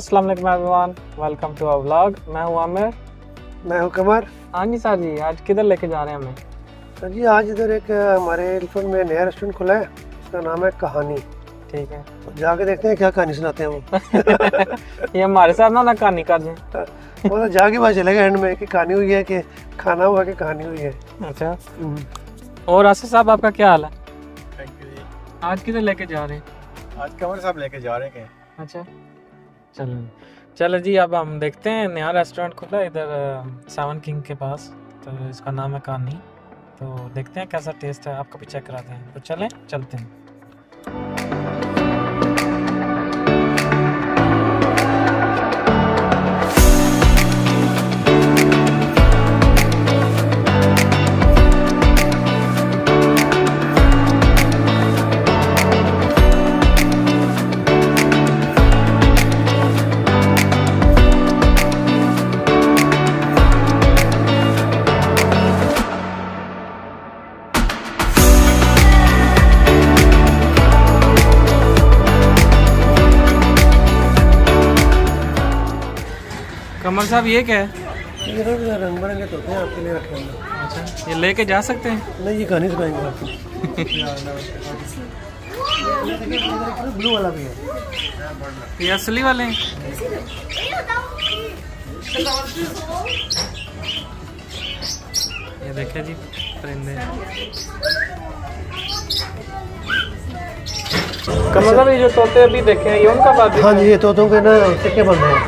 अस्सलाम वालेकुम everyone welcome to our vlog. मैं हूँ आमिर। मैं हूँ कमर। हाँ जी सर जी आज किधर लेके जा रहे हैं हमें? सर जी आज इधर एक हमारे एलिफेंट में नया रेस्टोरेंट खुला है उसका नाम है कहानी। ठीक है। तो जाके देखते हैं क्या कहानी सुनाते हैं वो ये हमारे साथ ना ना कहानी कर दें। वो तो जाके पता चलेगा एंड में कि कहानी हुई है कि खाना हुआ कि कहानी हुई है। अच्छा। हम्म। और आसिफ साहब आपका क्या हाल है? थैंक यू जी। आज किधर लेके जा रहे हैं? आज कमर साहब लेके जा रहे हैं अच्छा। चलो चलो जी, अब हम देखते हैं। नया रेस्टोरेंट खुला इधर सेवन किंग के पास। तो इसका नाम है कानी तो देखते हैं कैसा टेस्ट है। आपको भी चेक कराते हैं। तो चलें, चलते हैं। कमल साहब ये क्या है? ये रंग रंग बिरंगे तोते हैं आपके लिए रखे हमने अच्छा ये लेके जा सकते हैं? नहीं ये कहानी सुनाएँगे आपको। ब्लू वाला भी है। ये असली वाले हैं? ये देखिए जी परिंदे। कमल साहब ये जो तोते अभी देखे हैं ये उनका बात हाँ जी ये तोतों के ना सिक्के बन रहे हैं।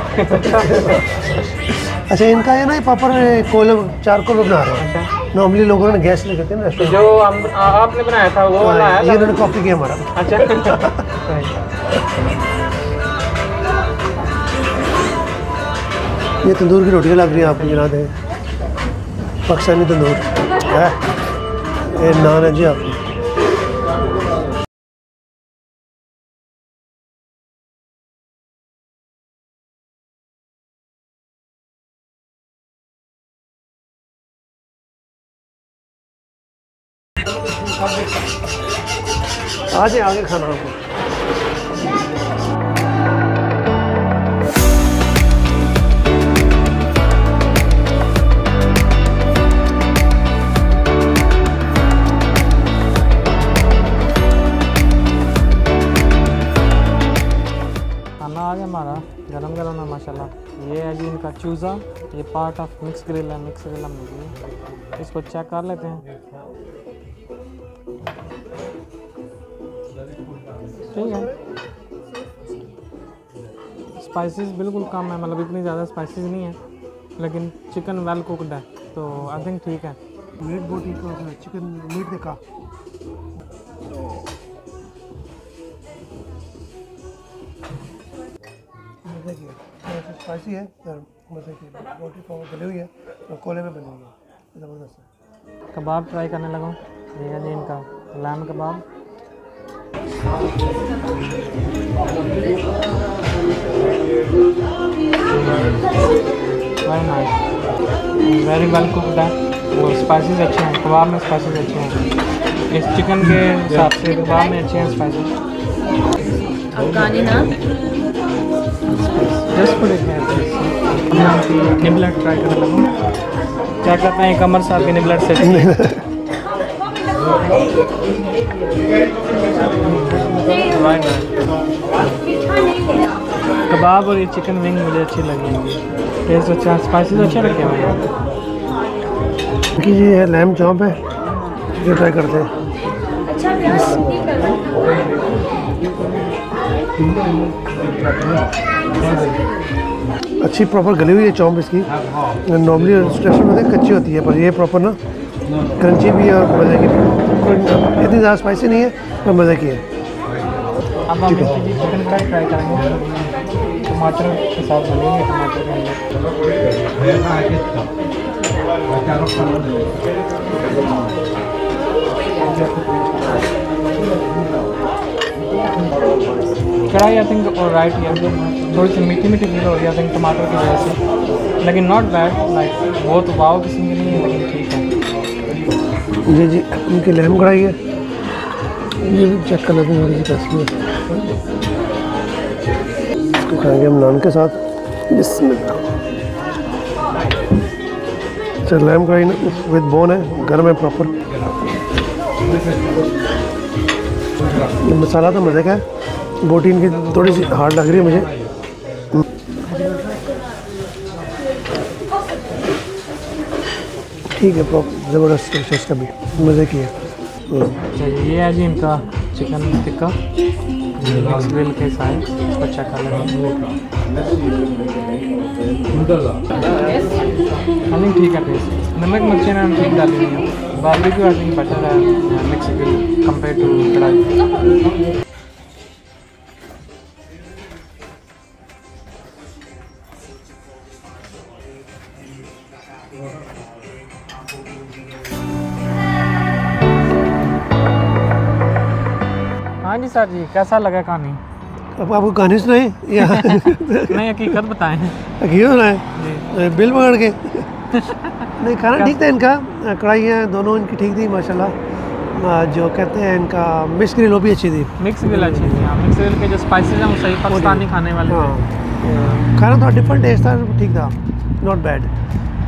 अच्छा। इनका ये ना प्रॉपर कोयले चारकोल पे बना रहे हैं। अच्छा। नॉर्मली लोगों ने गैस ले हैं ना जो हम आ, आपने बनाया था वो वाला हाँ, ये इन्होंने कॉपी किया हमारा। अच्छा। ये तंदूर की रोटियाँ लग रही हैं आपको दें। पाकिस्तानी तंदूर। है? ये नान है जी आपको। आगे आगे खाना आपको। हमारा, गरम गरम है, माशाल्लाह। ये है जी इनका चूज़ा, ये पार्ट ऑफ़ मिक्स ग्रिल है मिक्स ग्रिल हम इसको चेक कर लेते हैं। ठीक है। स्पाइसेस बिल्कुल कम है मतलब इतनी ज़्यादा स्पाइसेस नहीं है लेकिन चिकन वेल कुकड है तो आई थिंक ठीक है। मीट बोटी को चिकन मीट देखा। है स्पाइसी है मज़े की है। बोटी पाव गली हुई है और कोले में बनी हुई है ज़बरदस्त है। कबाब ट्राई करने लगा? हूँ ये है जी इनका लैम कबाब। Very nice very well cooked है. और स्पाइसेस अच्छे हैं. कबाब में स्पाइसेस अच्छे हैं. इस चिकन के हिसाब से कबाब में अच्छे हैं स्पाइसेस अफगानी नान just eat nibble it try करने लगा. हूँ क्या कहते हैं? कमर साहब के निबलेट से कबाब और ये चिकन विंग मुझे अच्छी लगी टेस्ट अच्छा स्पाइसेस अच्छे लगे हुए हैं। ये है लैम चॉप है। ये ट्राई करते हैं। अच्छी प्रॉपर गली हुई है चॉम्प इसकी। नॉर्मली रेस्टोरेंट में तो कच्ची होती है पर ये प्रॉपर ना क्रंची भी है और मज़े की भी इतनी ज़्यादा स्पाइसी नहीं है पर मज़े की है। टमाटर के साथ बनेंगे टमाटर के कढ़ाई आई थिंक और राइट यार थोड़ी सी मीठी मीठी फील हो रही है आई थिंक टमाटर की वजह से। लेकिन नॉट बैड लाइक बहुत वाव किस्म की नहीं है लेकिन ठीक है ये जी, उनकी लहम कढ़ाई है ये भी चेक कर लेते हैं कैसी इसको खाएँगे हम नान के साथ। बिस्मिल्लाह। अच्छा लैम कढ़ाई ना विद बोन है गर्म है प्रॉपर मसाला तो मज़े का है। बोटी इनकी थोड़ी सी हार्ड लग रही है मुझे। ठीक है प्रॉपर ज़बरदस्त है इसका भी मज़े की है हम्म। ये है जी इनका चिकन टिक्का मिक्स ग्रिल के साथ चेक कर आई थिंक ठीक है टेस्ट नमक मिर्ची ने ठीक डाली हुई है बारबेक्यू आई थिंक बेटर है मिक्स ग्रिल कंपेयर टू कढ़ाई। हाँ जी सर जी कैसा लगा कहानी? अब आपको कहानी सुनाई? या नहीं हकीकत बताएँ। क्यों सुनाए? बिल पकड़ के। नहीं खाना ठीक था इनका? कढ़ाइयाँ दोनों इनकी ठीक थी माशाल्लाह। जो कहते हैं इनका मिक्स ग्रिल वो भी अच्छी थी। मिक्स ग्रिल अच्छी थी हाँ मिक्स ग्रिल के जो स्पाइसेस हैं वो सही पाकिस्तानी खाने वाले हाँ। खाना थोड़ा डिफरेंट टेस्ट था ठीक था। नॉट बैड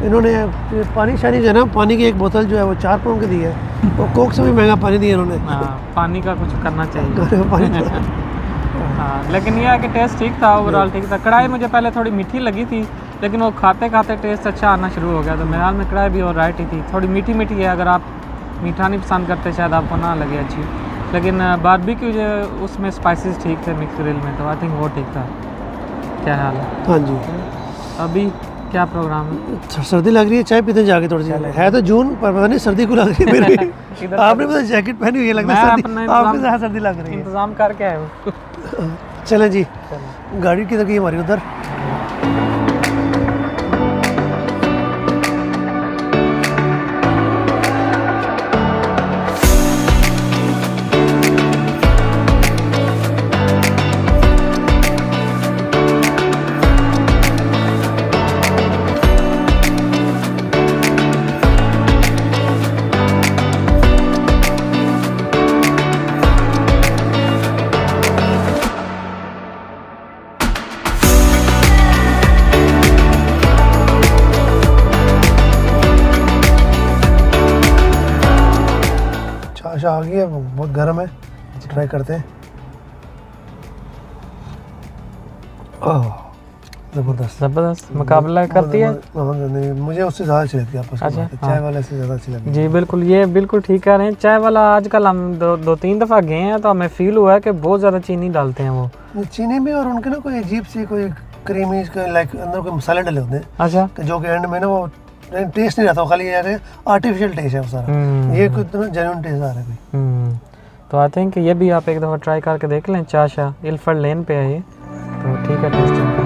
इन्होंने पानी शानी जो है ना पानी की एक बोतल जो है वो चार पाउंड की दी है। और कोक से भी महँगा पानी दिया इन्होंने। हाँ पानी का कुछ करना चाहिए। पानी। हाँ लेकिन यह है कि टेस्ट ठीक था ओवरऑल ठीक था। कढ़ाई मुझे पहले थोड़ी मीठी लगी थी लेकिन वो खाते खाते टेस्ट अच्छा आना शुरू हो गया। तो मेरे हाल में कढ़ाई भी और राइट ही थी। थोड़ी मीठी मीठी है अगर आप मीठा नहीं पसंद करते शायद आपको ना लगे अच्छी। लेकिन बारबेक्यू जो उसमें स्पाइसेस ठीक थे मिक्स ग्रिल में तो आई थिंक वो ठीक था। क्या हाल है? हाँ जी। अभी क्या प्रोग्राम है? सर्दी लग रही है चाय पीते जाके थोड़ी सी। है तो जून पर पता नहीं सर्दी को लग रही है मेरे। आपने पता जैकेट पहनी हुई है लगता है सर्दी आपके साथ सर्दी लग रही है। इंतज़ाम करके आए हो। चलें जी। गाड़ी किधर गई हमारी उधर? छाछ आ गई है बहुत गर्म है। ट्राई करते हैं। ज़बरदस्त। ज़बरदस्त मुकाबला करती है। हाँ, मुझे उससे ज़्यादा अच्छी लगती है आपस अच्छा, चाय वाले से ज़्यादा अच्छी लगती है। जी बिल्कुल ये बिल्कुल ठीक कह रहे हैं। चाय वाला आजकल हम दो दो तीन दफ़ा गए हैं तो हमें फील हुआ है कि बहुत ज़्यादा चीनी डालते हैं वो। चीनी में और उनके ना कोई अजीब सी कोई क्रीमी लाइक अंदर कोई मसाले डले होते हैं। अच्छा। जो कि एंड में ना वो टेस्ट नहीं रहता वो खाली यार आर्टिफिशियल टेस्ट है वो सारा। हम्म, ये कुछ तो जेन्युइन टेस्ट आ रहा है हम्म, तो आई थिंक ये भी आप एक दफ़ा ट्राई करके देख लें चाशा इल्फर लेन पे है ये। तो ठीक है टेस्ट